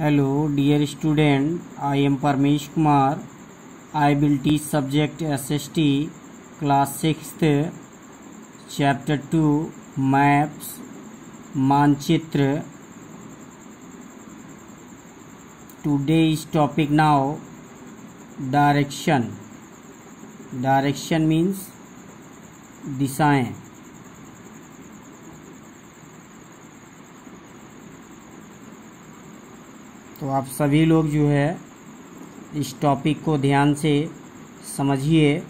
Hello dear student I am Paramesh Kumar I will teach subject S S T class six chapter two maps मानचित्र today is topic now direction direction means दिशाएँ तो आप सभी लोग जो है, इस topic को ध्यान से समझिए।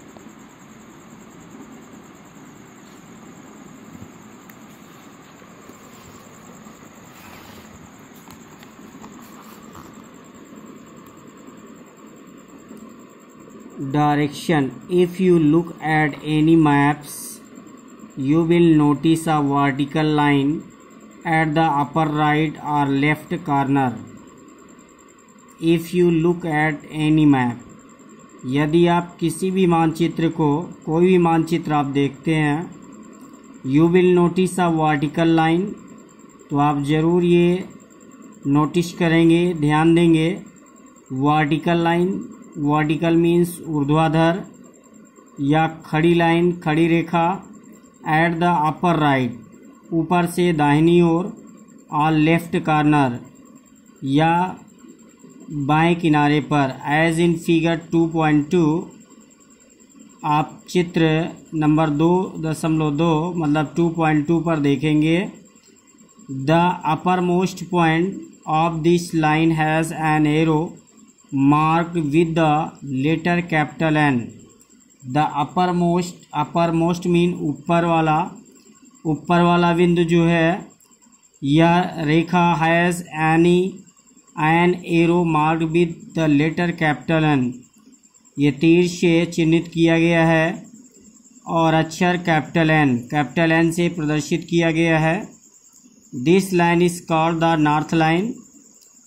Direction if you look at any maps you will notice a vertical line at the upper right और left corner if you look at any map यदि आप किसी भी मानचित्र को, कोई भी मानचित्र आप देखते हैं you will notice a vertical line तो आप ज़रूर ये नोटिस करेंगे, ध्यान देंगे वर्टिकल लाइन वर्टिकल मीन्स ऊर्ध्वाधर, या खड़ी लाइन खड़ी रेखा एट द अपर राइट ऊपर से दाहिनी ओर और लेफ़्ट कॉर्नर या बाएँ किनारे पर as in figure two point two आप चित्र नंबर दो दशमलव दो मतलब टू पॉइंट टू पर देखेंगे the uppermost point of this line has an arrow mark with the letter capital N the uppermost uppermost mean ऊपर वाला ऊपर वाला बिंदु जो है यह रेखा has any an arrow mark with the letter capital N ये तीर से चिन्हित किया गया है और अक्षर कैपिटल एन कैपिटल एन से प्रदर्शित किया गया है। This line is called the north line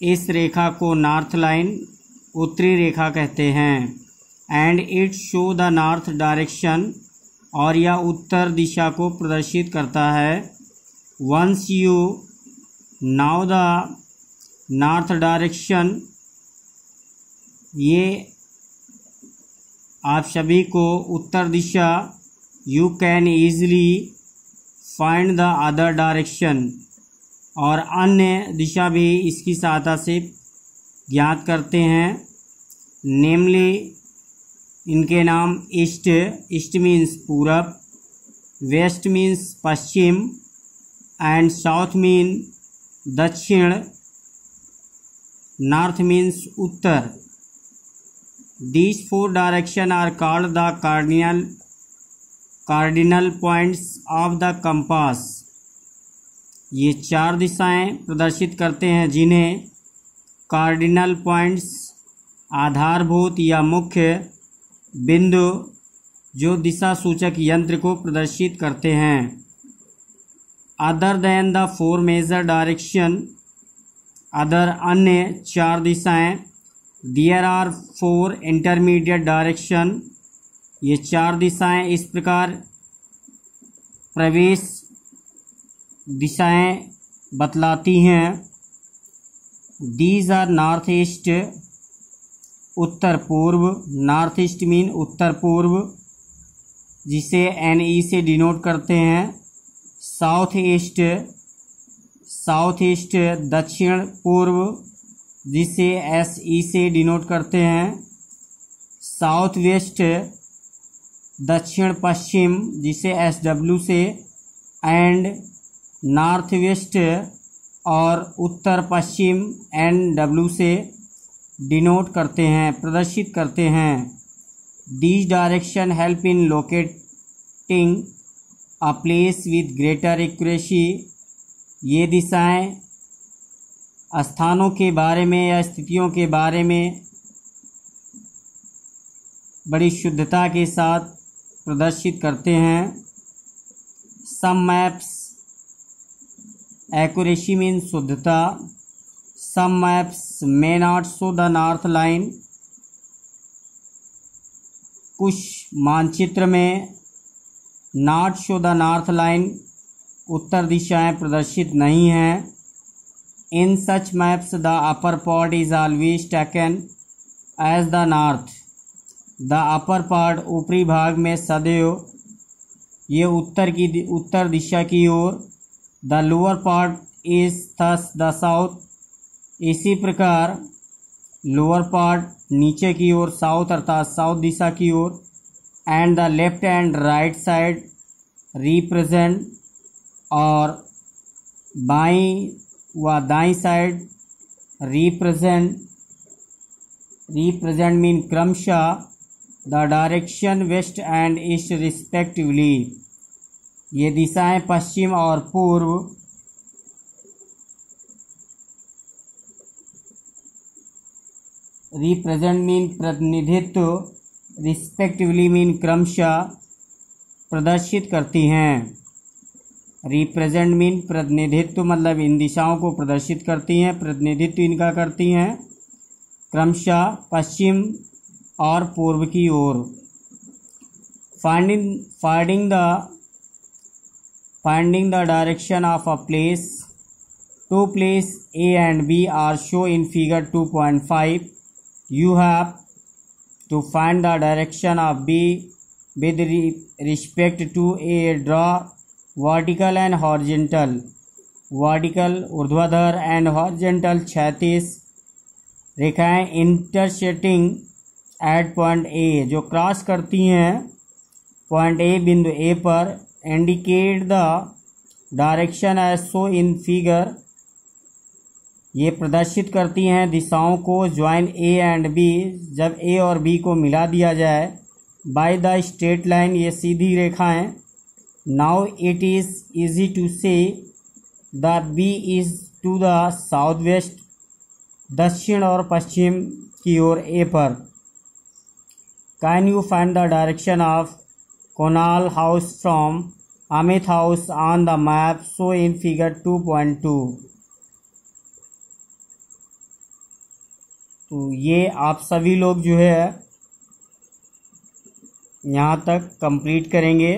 इस रेखा को नॉर्थ लाइन उत्तरी रेखा कहते हैं। And it show the north direction और यह उत्तर दिशा को प्रदर्शित करता है। Once you now the north direction, ये आप सभी को उत्तर दिशा you can easily find the other direction और अन्य दिशा भी इसकी सहायता से ज्ञात करते हैं। नेमली इनके नाम ईस्ट ईस्ट मीन्स पूरब वेस्ट मीन्स पश्चिम एंड साउथ मीन दक्षिण। North means Uttar. These four direction are called the cardinal cardinal points of the compass ये चार दिशाएँ प्रदर्शित करते हैं जिन्हें कार्डिनल पॉइंट्स आधारभूत या मुख्य बिंदु, जो दिशा सूचक यंत्र को प्रदर्शित करते हैं। Other then the four major direction other अन्य चार दिशाएँ there are four intermediate direction ये चार दिशाएँ इस प्रकार, प्रवेश दिशाएँ बतलाती हैं। दीज आर नॉर्थ ईस्ट उत्तर पूर्व नॉर्थ ईस्ट मीन उत्तर पूर्व, जिसे एन ई से डिनोट करते हैं। साउथ ईस्ट साउथ ईस्ट दक्षिण, पूर्व, जिसे एस ई से डिनोट करते हैं। साउथ वेस्ट दक्षिण, पश्चिम, जिसे एस डब्ल्यू से एंड नॉर्थ वेस्ट और उत्तर, पश्चिम एन डब्ल्यू से डिनोट करते हैं, प्रदर्शित करते हैं। These direction help in locating a place with greater accuracy ये दिशाएँ स्थानों के बारे में या स्थितियों के बारे में बड़ी शुद्धता के साथ प्रदर्शित करते हैं। सम मैप्स एक्यूरेसी मीन शुद्धता। Some maps may not show the north line कुछ मानचित्र में not show the north line उत्तर दिशाएँ प्रदर्शित नहीं हैं। In such maps the upper part is always taken as the north the upper part ऊपरी भाग में सदैव, ये उत्तर की उत्तर दिशा की ओर। The lower part is thus the south इसी प्रकार लोअर पार्ट नीचे की ओर साउथ अर्थात साउथ दिशा की ओर। And the left and right side represent और बाई व दाई साइड रिप्रेजेंट रिप्रेजेंट मीन क्रमशः the direction west and east respectively ये दिशाएँ पश्चिम और पूर्व रिप्रेजेंट मीन प्रतिनिधित्व रिस्पेक्टिवली मीन क्रमशः प्रदर्शित करती हैं। रिप्रेजेंट मीन प्रतिनिधित्व मतलब इन दिशाओं को प्रदर्शित करती हैं, प्रतिनिधित्व इनका करती हैं, क्रमशः पश्चिम और पूर्व की ओर। Finding finding the finding the direction of a place to place A and B are show in figure two point five you have to find the direction of B with respect to A, draw vertical and horizontal vertical, ऊर्ध्वाधर and horizontal क्षैतिज रेखाएँ इंटरसेटिंग eight point A जो cross करती हैं point A बिंदु A पर indicate the direction as so in figure ये प्रदर्शित करती हैं दिशाओं को ज्वाइन ए एंड बी जब ए और बी को मिला दिया जाए. बाय द स्ट्रेट लाइन ये सीधी रेखाएँ it is easy to say the B is to the south west दक्षिण और पश्चिम की ओर ए पर। Can you find the direction of Konal house from Amit house on the map so in figure two point two तो ये आप सभी लोग जो है, यहाँ तक कंप्लीट करेंगे।